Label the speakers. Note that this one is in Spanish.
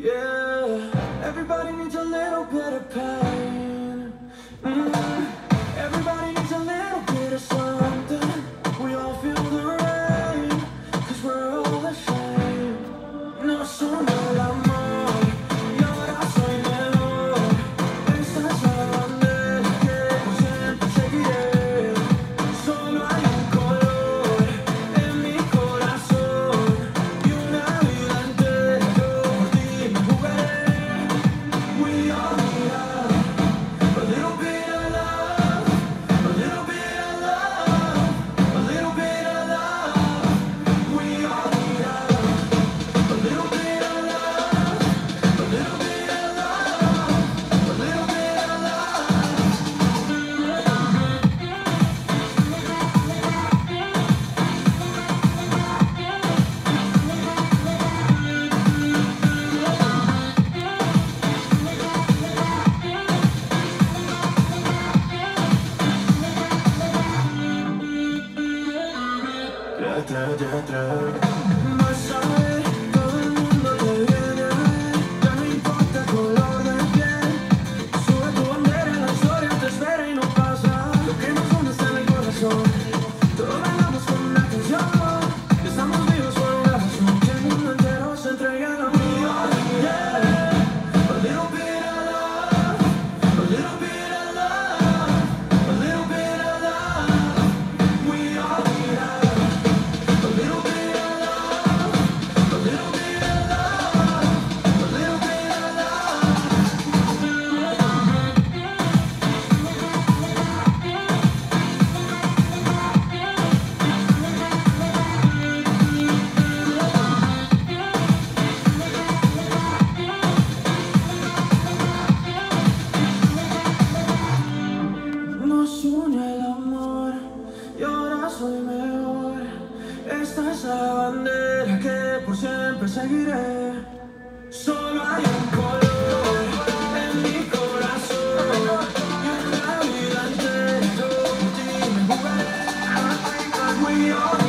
Speaker 1: Yeah, everybody needs a little bit of pain. Mm -hmm. تراجع تراجع el amor y ahora soy mejor. Esta es la bandera que por siempre seguiré. Solo hay un color en mi corazón. Y en la vida entera yo. We are